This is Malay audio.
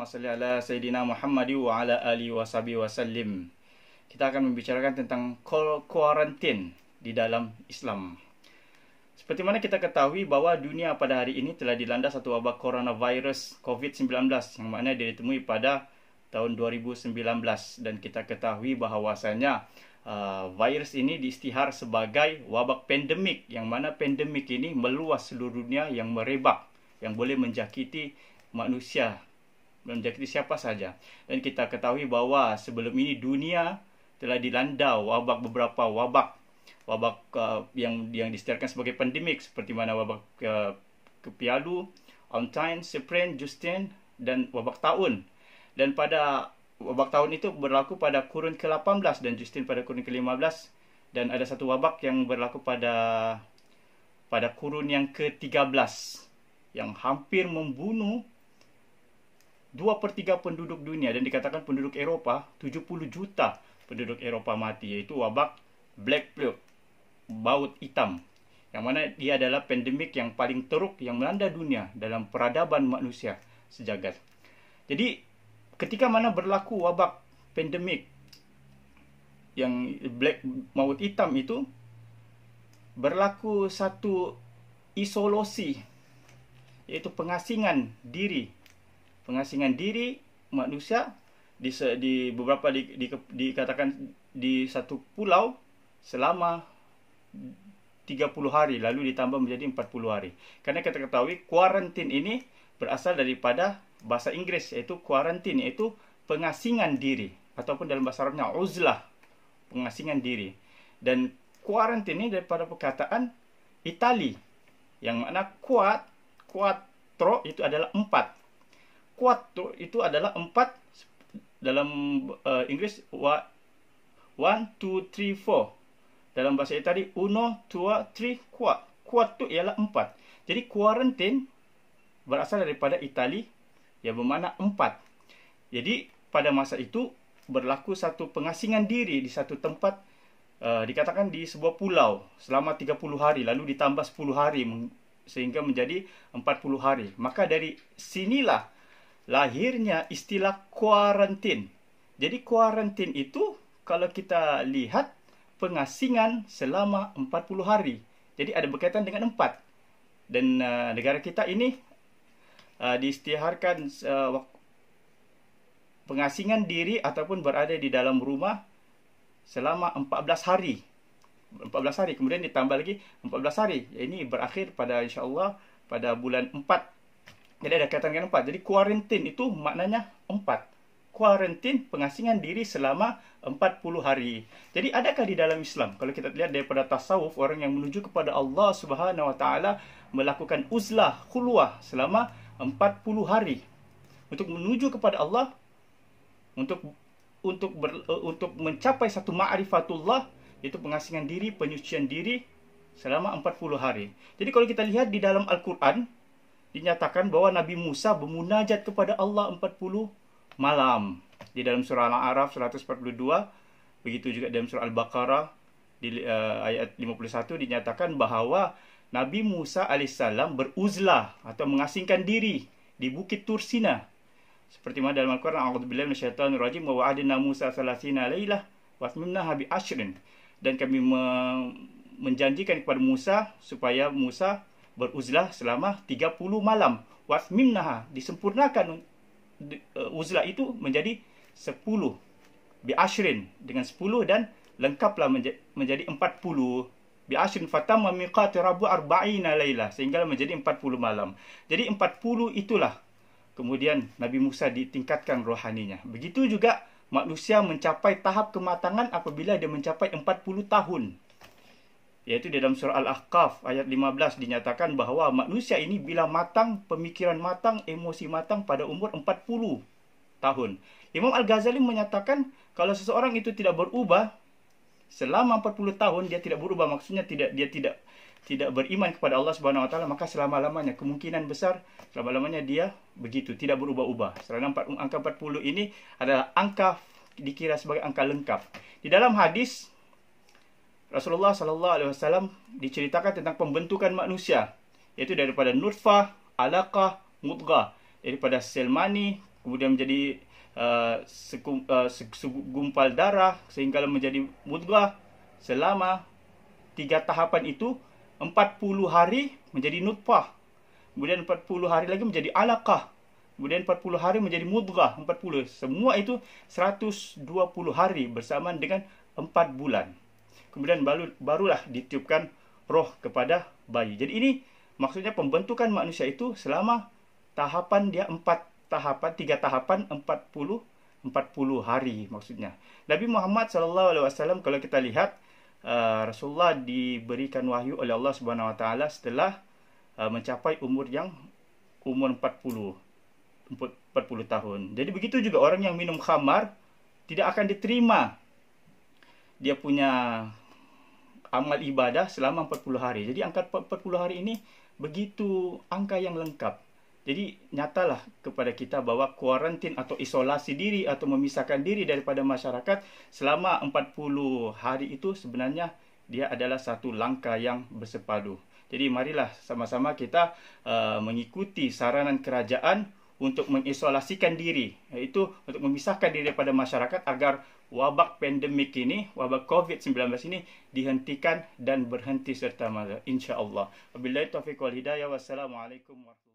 Allahumma salli ala Sayyidina Muhammad wa ala alihi wa sahbihi wa sallim. Kita akan membicarakan tentang quarantine di dalam Islam. Seperti mana kita ketahui bahawa dunia pada hari ini telah dilanda satu wabak coronavirus COVID-19 yang mana dia ditemui pada tahun 2019 dan kita ketahui bahawasanya uh, virus ini diistihar sebagai wabak pandemik yang mana pandemik ini meluas seluruh dunia yang merebak yang boleh menjakiti manusia menjakiti siapa saja. Dan kita ketahui bahawa sebelum ini dunia telah dilanda wabak beberapa wabak. Wabak uh, yang yang disediakan sebagai pandemik seperti mana wabak uh, kepialu, Antine, Sepren, Justin dan wabak tahun. Dan pada wabak tahun itu berlaku pada kurun ke-18 dan Justin pada kurun ke-15 dan ada satu wabak yang berlaku pada pada kurun yang ke-13 yang hampir membunuh 2 per 3 penduduk dunia dan dikatakan penduduk Eropah 70 juta penduduk Eropah mati iaitu wabak Black Plague baut hitam yang mana dia adalah pandemik yang paling teruk yang melanda dunia dalam peradaban manusia sejagat. Jadi ketika mana berlaku wabak pandemik yang black maut hitam itu berlaku satu isolasi iaitu pengasingan diri pengasingan diri manusia di, di beberapa di, di, dikatakan di satu pulau selama 30 hari lalu ditambah menjadi 40 hari. Karena kita ketahui kuarantin ini berasal daripada bahasa Inggeris iaitu kuarantin iaitu pengasingan diri ataupun dalam bahasa Arabnya uzlah pengasingan diri. Dan kuarantin ini daripada perkataan Itali yang mana kuat quattro itu adalah empat. Quattro itu adalah empat dalam uh, Inggeris one, two, three, four dalam bahasa Itali uno, dua, tri, kuat. Kuat tu ialah empat. Jadi quarantine berasal daripada Itali yang bermakna empat. Jadi pada masa itu berlaku satu pengasingan diri di satu tempat uh, dikatakan di sebuah pulau selama 30 hari lalu ditambah 10 hari sehingga menjadi 40 hari. Maka dari sinilah lahirnya istilah quarantine. Jadi quarantine itu kalau kita lihat pengasingan selama 40 hari. Jadi ada berkaitan dengan empat. Dan uh, negara kita ini uh, diistiharkan uh, pengasingan diri ataupun berada di dalam rumah selama 14 hari. 14 hari. Kemudian ditambah lagi 14 hari. Ini berakhir pada insyaAllah pada bulan 4. Jadi ada kaitan dengan 4. Jadi kuarantin itu maknanya 4 kuarantin pengasingan diri selama 40 hari. Jadi adakah di dalam Islam kalau kita lihat daripada tasawuf orang yang menuju kepada Allah Subhanahu Wa Taala melakukan uzlah khulwah selama 40 hari untuk menuju kepada Allah untuk untuk ber, untuk mencapai satu ma'rifatullah iaitu pengasingan diri, penyucian diri selama 40 hari. Jadi kalau kita lihat di dalam Al-Quran dinyatakan bahawa Nabi Musa bermunajat kepada Allah 40 malam. Di dalam surah Al-A'raf 142 begitu juga dalam surah Al-Baqarah di uh, ayat 51 dinyatakan bahawa Nabi Musa alaihissalam beruzlah atau mengasingkan diri di Bukit Tursina. Seperti mana dalam Al-Quran a'udzubillahi minasyaitonir rajim wa wa'adna Musa 30 lailah wa atmamnaha bi ashrin dan kami me- menjanjikan kepada Musa supaya Musa beruzlah selama 30 malam wa atmamnaha disempurnakan uh, uzlah itu menjadi 10 bi ashrin dengan 10 dan lengkaplah menja- menjadi 40 bi ashrin fatam miqat rabbu arba'ina laila sehingga menjadi 40 malam. Jadi 40 itulah kemudian Nabi Musa ditingkatkan rohaninya. Begitu juga manusia mencapai tahap kematangan apabila dia mencapai 40 tahun. Yaitu di dalam surah Al-Ahqaf ayat 15 dinyatakan bahawa manusia ini bila matang, pemikiran matang, emosi matang pada umur 40 tahun. Imam Al-Ghazali menyatakan kalau seseorang itu tidak berubah selama 40 tahun dia tidak berubah maksudnya tidak dia tidak tidak beriman kepada Allah Subhanahu Wa Taala maka selama-lamanya kemungkinan besar selama-lamanya dia begitu tidak berubah-ubah. Selama angka 40 ini adalah angka dikira sebagai angka lengkap. Di dalam hadis Rasulullah sallallahu alaihi wasallam diceritakan tentang pembentukan manusia. Iaitu daripada nutfah, alaqah, mudghah, daripada sel mani, kemudian menjadi uh, segumpal darah sehingga menjadi mudghah. Selama tiga tahapan itu 40 hari menjadi nutfah. Kemudian 40 hari lagi menjadi alaqah. Kemudian 40 hari menjadi mudghah 40 semua itu 120 hari bersamaan dengan 4 bulan kemudian baru barulah ditiupkan roh kepada bayi. Jadi ini maksudnya pembentukan manusia itu selama tahapan dia empat tahapan tiga tahapan 40 40 hari maksudnya. Nabi Muhammad wasallam kalau kita lihat uh, Rasulullah diberikan wahyu oleh Allah Subhanahu wa taala setelah uh, mencapai umur yang umur 40 40 tahun. Jadi begitu juga orang yang minum khamar tidak akan diterima. Dia punya amal ibadah selama 40 hari. Jadi angka 40 hari ini begitu angka yang lengkap. Jadi nyatalah kepada kita bahwa kuarantin atau isolasi diri atau memisahkan diri daripada masyarakat selama 40 hari itu sebenarnya dia adalah satu langkah yang bersepadu. Jadi marilah sama-sama kita uh, mengikuti saranan kerajaan untuk mengisolasikan diri iaitu untuk memisahkan diri daripada masyarakat agar wabak pandemik ini wabak COVID-19 ini dihentikan dan berhenti serta merta insya-Allah. Wabillahi taufiq wal hidayah wassalamualaikum warahmatullahi